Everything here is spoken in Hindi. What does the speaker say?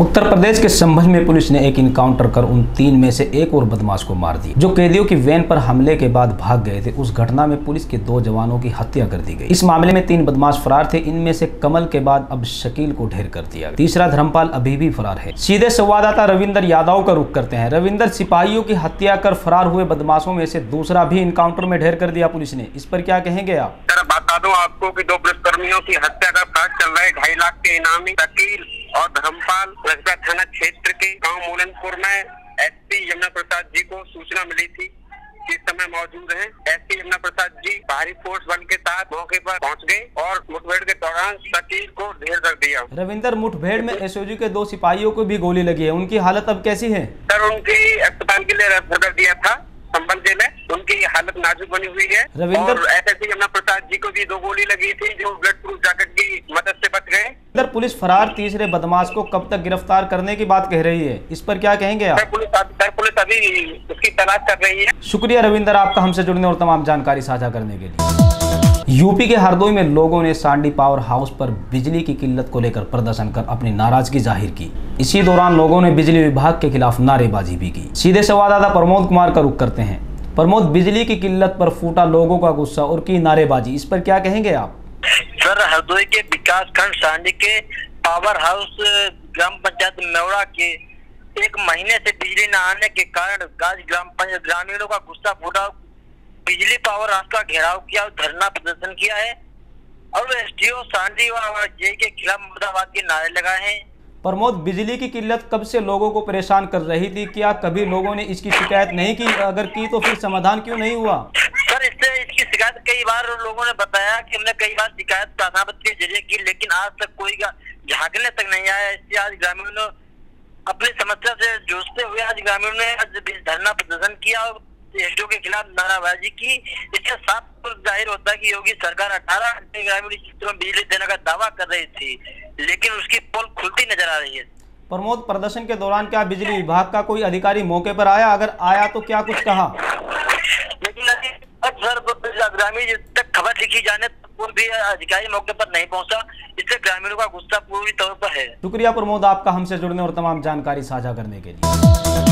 उत्तर प्रदेश के संभल में पुलिस ने एक इनकाउंटर कर उन तीन में से एक और बदमाश को मार दिया जो कैदियों की वैन पर हमले के बाद भाग गए थे। उस घटना में पुलिस के दो जवानों की हत्या कर दी गई। इस मामले में तीन बदमाश फरार थे। इनमें से कमल के बाद अब शकील को ढेर कर दिया तीसरा धर्मपाल अभी भी फरार है। सीधे संवाददाता रविंदर यादव का रुख करते हैं। रविंदर, सिपाहियों की हत्या कर फरार हुए बदमाशों में से दूसरा भी इनकाउंटर में ढेर कर दिया पुलिस ने। इस पर क्या कहेंगे आप? बता दूँ आपको कि दो पुलिसकर्मियों की हत्या का चल रहा है। ढाई लाख के इनामी शकील और धर्मपाल रजबा थाना क्षेत्र के गाँव मोलनपुर में एसपी यमुना प्रसाद जी को सूचना मिली थी कि समय मौजूद हैं। एसपी यमुना प्रसाद जी भारी फोर्स बल के साथ मौके पर पहुँच गए और मुठभेड़ के दौरान शकील को ढेर कर दिया। रविंदर मुठभेड़ में एसओजी के दो सिपाहियों को भी गोली लगी है। उनकी हालत अब कैसी है? सर उनकी अस्पताल के लिए रेफर कर दिया था संबल ज़िले उनकी हालत नाजुक बनी हुई है। रविंदर- एस एसएसपी यमुना प्रसाद जी को भी दो गोली लगी थी जो ब्लड प्रूफ जैकेट की मदद से बच गए इधर पुलिस फरार तीसरे बदमाश को कब तक गिरफ़्तार करने की बात कह रही है? इस पर क्या कहेंगे आप? सर पुलिस अभी उसकी तलाश कर रही है। शुक्रिया रविंदर आपका हमसे जुड़ने और तमाम जानकारी साझा करने के लिए। यूपी के हरदोई में लोगों ने सांडी पावर हाउस पर बिजली की किल्लत को लेकर प्रदर्शन कर अपनी नाराज़गी ज़ाहिर की। इसी दौरान लोगों ने बिजली विभाग के खिलाफ नारेबाजी भी की। सीधे संवाददाता प्रमोद कुमार का रुख करते हैं। प्रमोद बिजली की किल्लत पर फूटा लोगों का गुस्सा और की नारेबाजी इस पर क्या कहेंगे आप? सर हरदोई के विकास खंड सांडी के पावर हाउस ग्राम पंचायत मेवड़ा के एक महीने से बिजली न आने के कारण आज ग्राम पंचायत ग्रामीणों का गुस्सा फूटा। बिजली पावर हाउस का घेराव किया और धरना प्रदर्शन किया है। और एसडीओ सांडी व जे के खिलाफ मुर्दाबाद के नारे लगाए हैं। प्रमोद, बिजली की किल्लत कब से लोगों को परेशान कर रही थी? क्या कभी लोगों ने इसकी शिकायत नहीं की? अगर की तो फिर समाधान क्यों नहीं हुआ? शिकायत कई बार लोगों ने बताया कि हमने कई बार शिकायत प्राथमिक के ज़रिए की, लेकिन आज तक कोई झांकने तक नहीं आया। इसलिए आज ग्रामीणों अपनी समस्या से जूझते हुए आज ग्रामीणों ने आज धरना प्रदर्शन किया और एसडीओ के खिलाफ नाराबाजी की। इससे साफ़ ज़ाहिर होता है कि योगी सरकार 18 घंटे ग्रामीण क्षेत्रों में बिजली देने का दावा कर रही थी, लेकिन उसकी पोल खुलती नज़र आ रही है। प्रमोद, प्रदर्शन के दौरान क्या बिजली विभाग का कोई अधिकारी मौके पर आया? अगर आया तो क्या कुछ कहा लेकिन अभी तक सर ग्रामीण तक खबर लिखी जाने भी अधिकारी मौके पर नहीं पहुँचा, इससे ग्रामीणों का गुस्सा पूरी तौर पर है। शुक्रिया प्रमोद, आपका हमसे जुड़ने और तमाम जानकारी साझा करने के लिए।